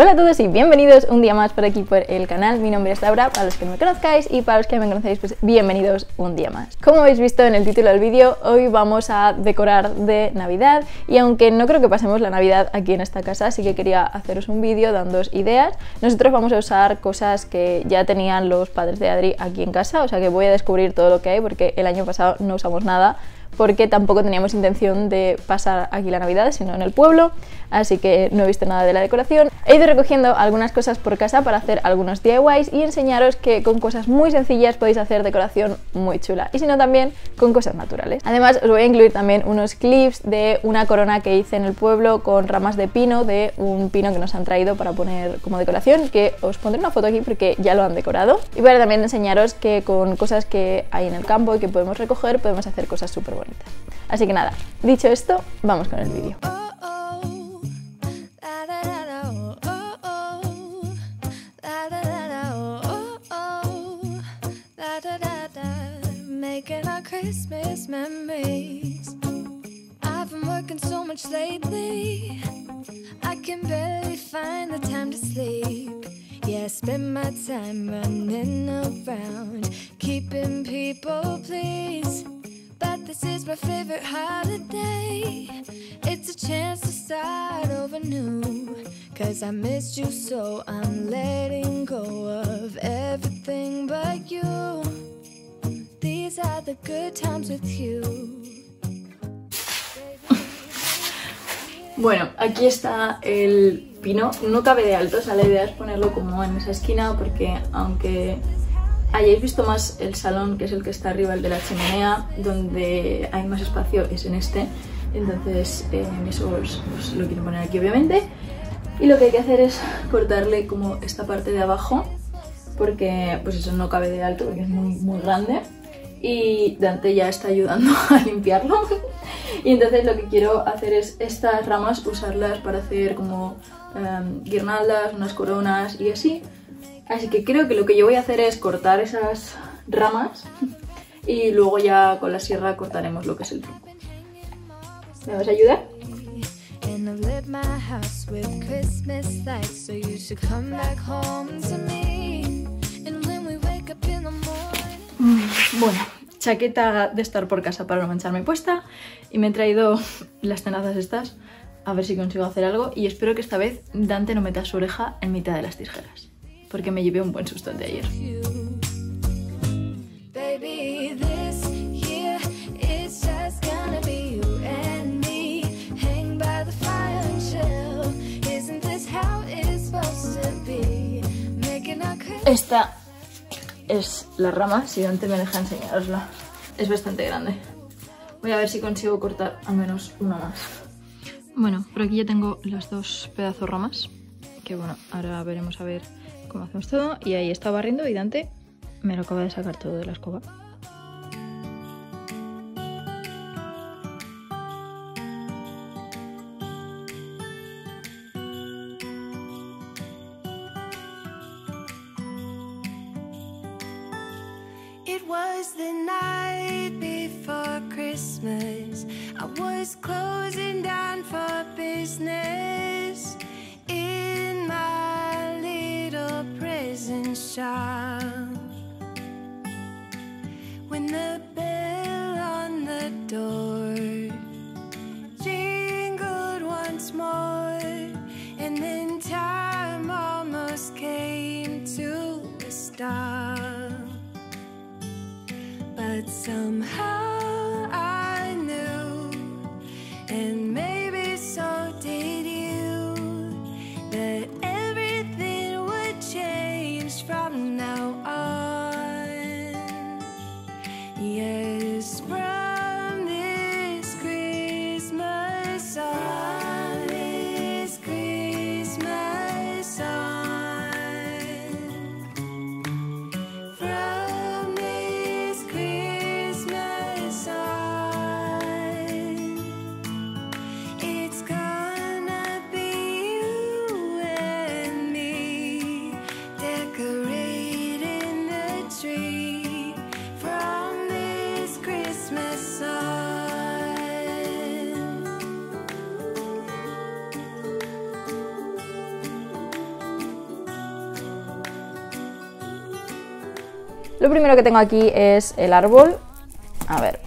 Hola a todos y bienvenidos un día más por aquí por el canal. Mi nombre es Laura, para los que no me conozcáis y para los que me conocéis, pues bienvenidos un día más. Como habéis visto en el título del vídeo, hoy vamos a decorar de Navidad y aunque no creo que pasemos la Navidad aquí en esta casa, sí que quería haceros un vídeo dándoos ideas. Nosotros vamos a usar cosas que ya tenían los padres de Adri aquí en casa, o sea que voy a descubrir todo lo que hay porque el año pasado no usamos nada porque tampoco teníamos intención de pasar aquí la Navidad, sino en el pueblo, así que no he visto nada de la decoración. He ido recogiendo algunas cosas por casa para hacer algunos DIYs y enseñaros que con cosas muy sencillas podéis hacer decoración muy chula, y si no también con cosas naturales. Además os voy a incluir también unos clips de una corona que hice en el pueblo con ramas de pino, de un pino que nos han traído para poner como decoración, que os pondré una foto aquí porque ya lo han decorado. Y voy a también enseñaros que con cosas que hay en el campo y que podemos recoger podemos hacer cosas súper Así que nada, dicho esto, vamos con el vídeo. I've been working so much lately. I can barely find the time to sleep. Yeah, spend my time running around, keeping people pleased. This is my favorite holiday. It's a chance to start over new. Cause I missed you, so I'm letting go of everything but you. These are the good times with you. Bueno, aquí está el pino. No cabe de alto, o sea, la idea es ponerlo como en esa esquina porque aunque hayáis visto más el salón, que es el que está arriba, el de la chimenea, donde hay más espacio es en este. Entonces eh, eso os, lo quiero poner aquí obviamente. Y lo que hay que hacer es cortarle como esta parte de abajo, porque pues eso no cabe de alto, porque es muy, muy grande. Y Dante ya está ayudando a limpiarlo. y entonces lo que quiero hacer es estas ramas usarlas para hacer como em, guirnaldas, unas coronas y así. Así que creo que lo que yo voy a hacer es cortar esas ramas y luego ya con la sierra cortaremos lo que es el tronco. ¿Me vas a ayudar? Mm, bueno, chaqueta de estar por casa para no mancharme puesta. Y me he traído las tenazas estas a ver si consigo hacer algo. Y espero que esta vez Dante no meta su oreja en mitad de las tijeras porque me llevé un buen susto de ayer. Esta es la rama, si antes me deja enseñarosla. Es bastante grande. Voy a ver si consigo cortar al menos una más. Bueno, por aquí ya tengo las dos pedazos ramas. Que bueno, ahora veremos a ver como hacemos todo. Y ahí está barriendo y Dante me lo acaba de sacar todo de la escoba. It was the night before Christmas. I was closing down for business. When the bell on the door jingled once more, and then time almost came to a stop, but somehow. Spread. Lo primero que tengo aquí es el árbol. A ver,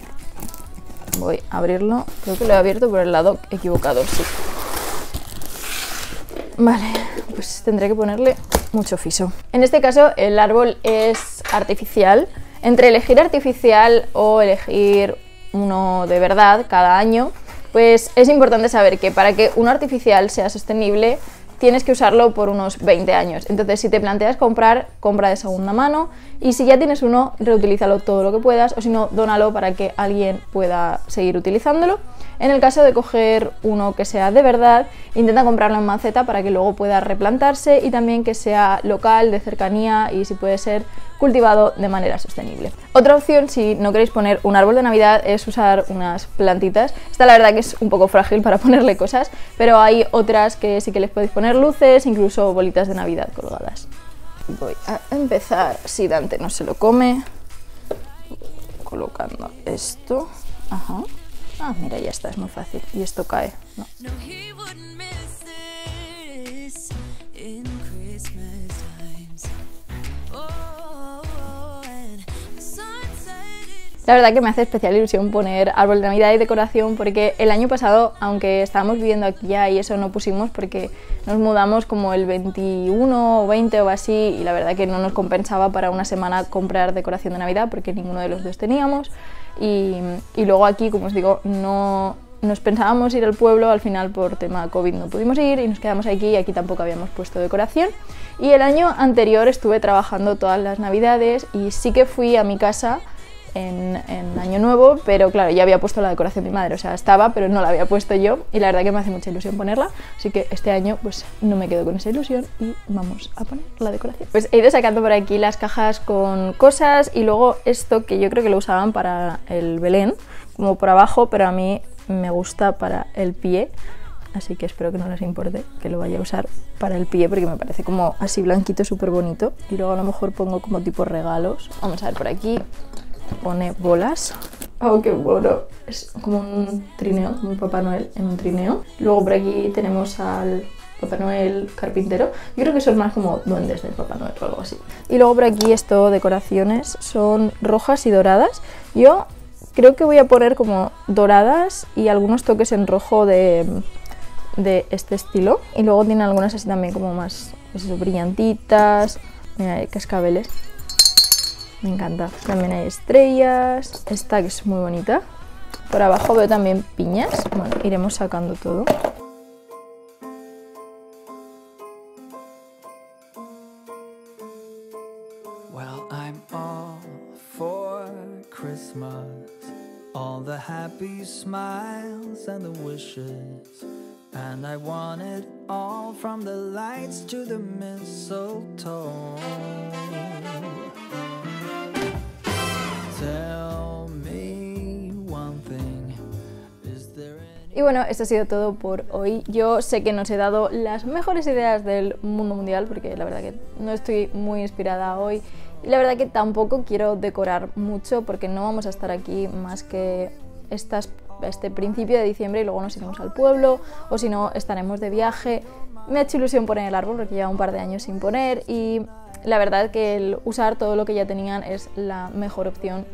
voy a abrirlo. Creo que lo he abierto por el lado equivocado, sí. Vale, pues tendré que ponerle mucho fiso. En este caso el árbol es artificial. Entre elegir artificial o elegir uno de verdad cada año, pues es importante saber que para que uno artificial sea sostenible tienes que usarlo por unos 20 años. Entonces, si te planteas comprar, compra de segunda mano y si ya tienes uno, reutilízalo todo lo que puedas o si no, dónalo para que alguien pueda seguir utilizándolo. En el caso de coger uno que sea de verdad, intenta comprarlo en maceta para que luego pueda replantarse y también que sea local, de cercanía y si puede ser cultivado de manera sostenible. Otra opción, si no queréis poner un árbol de Navidad, es usar unas plantitas. Esta la verdad que es un poco frágil para ponerle cosas, pero hay otras que sí que les podéis poner luces, incluso bolitas de Navidad colgadas. Voy a empezar, si Dante no se lo come, colocando esto. Ajá. Ah, mira, ya está, es muy fácil. Y esto cae. No. La verdad que me hace especial ilusión poner árbol de Navidad y decoración porque el año pasado, aunque estábamos viviendo aquí ya y eso no pusimos porque nos mudamos como el 21 o 20 o así y la verdad que no nos compensaba para una semana comprar decoración de Navidad porque ninguno de los dos teníamos y, luego aquí, como os digo, no, nos pensábamos ir al pueblo, al final por tema COVID no pudimos ir y nos quedamos aquí y aquí tampoco habíamos puesto decoración. Y el año anterior estuve trabajando todas las navidades y sí que fui a mi casa en, Año Nuevo, pero claro, ya había puesto la decoración de mi madre, o sea, estaba, pero no la había puesto yo y la verdad que me hace mucha ilusión ponerla, así que este año pues no me quedo con esa ilusión y vamos a poner la decoración. Pues he ido sacando por aquí las cajas con cosas y luego esto que yo creo que lo usaban para el Belén, como por abajo, pero a mí me gusta para el pie, así que espero que no les importe que lo vaya a usar para el pie porque me parece como así blanquito, súper bonito. Y luego a lo mejor pongo como tipo regalos. Vamos a ver por aquí, pone bolas. Oh, qué bueno. Es como un trineo, como un Papá Noel en un trineo. Luego por aquí tenemos al Papá Noel carpintero. Yo creo que son más como duendes del Papá Noel o algo así. Y luego por aquí esto, decoraciones, son rojas y doradas. Yo creo que voy a poner como doradas y algunos toques en rojo de, de este estilo. Y luego tiene algunas así también como más pues brillantitas. Mira, hay cascabeles. Me encanta. También hay estrellas. Esta que es muy bonita. Por abajo veo también piñas. Bueno, iremos sacando todo. Well, I'm all for Christmas. All the happy smiles and the wishes. And I want it all from the lights to the mistletoe. Y bueno, esto ha sido todo por hoy. Yo sé que nos he dado las mejores ideas del mundo mundial porque la verdad que no estoy muy inspirada hoy. Y la verdad que tampoco quiero decorar mucho porque no vamos a estar aquí más que este principio de diciembre y luego nos iremos al pueblo o si no estaremos de viaje. Me ha hecho ilusión poner el árbol porque lleva un par de años sin poner y la verdad que el usar todo lo que ya tenían es la mejor opción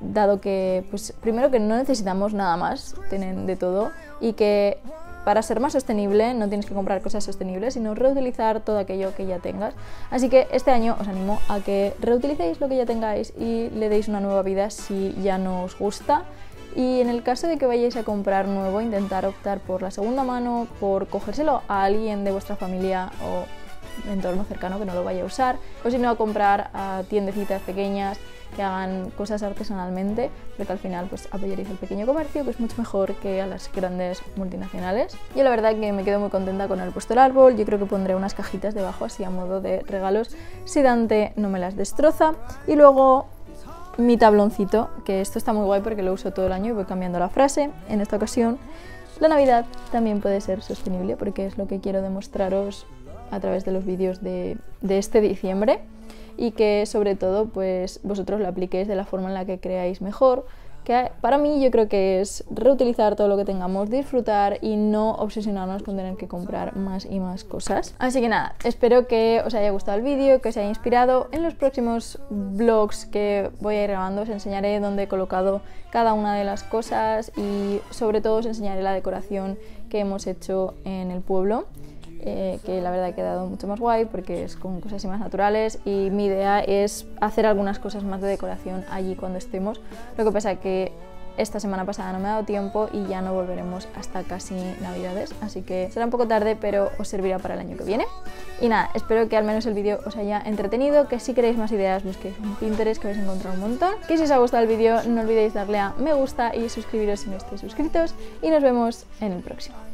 dado que, pues, primero que no necesitamos nada más, tienen de todo, y que para ser más sostenible no tienes que comprar cosas sostenibles, sino reutilizar todo aquello que ya tengas. Así que este año os animo a que reutilicéis lo que ya tengáis y le deis una nueva vida si ya no os gusta. Y en el caso de que vayáis a comprar nuevo, intentar optar por la segunda mano, por cogérselo a alguien de vuestra familia o entorno cercano que no lo vaya a usar, o si no a comprar a tiendecitas pequeñas que hagan cosas artesanalmente, porque al final pues apoyaréis al pequeño comercio, que es mucho mejor que a las grandes multinacionales. Yo la verdad que me quedo muy contenta con el puesto del árbol, yo creo que pondré unas cajitas debajo así a modo de regalos si Dante no me las destroza. Y luego mi tabloncito, que esto está muy guay porque lo uso todo el año y voy cambiando la frase. En esta ocasión, la Navidad también puede ser sostenible porque es lo que quiero demostraros a través de los vídeos de, de este diciembre y que sobre todo pues vosotros lo apliquéis de la forma en la que creáis mejor, que para mí yo creo que es reutilizar todo lo que tengamos, disfrutar y no obsesionarnos con tener que comprar más y más cosas. Así que nada, espero que os haya gustado el vídeo, que os haya inspirado. En los próximos vlogs que voy a ir grabando os enseñaré dónde he colocado cada una de las cosas y sobre todo os enseñaré la decoración que hemos hecho en el pueblo. Eh, que la verdad ha quedado mucho más guay porque es con cosas más naturales y mi idea es hacer algunas cosas más de decoración allí cuando estemos. Lo que pasa que esta semana pasada no me ha dado tiempo y ya no volveremos hasta casi navidades, así que será un poco tarde pero os servirá para el año que viene. Y nada, espero que al menos el vídeo os haya entretenido, que si queréis más ideas busquéis en Pinterest que vais a encontrar un montón. Que si os ha gustado el vídeo no olvidéis darle a me gusta y suscribiros si no estáis suscritos y nos vemos en el próximo.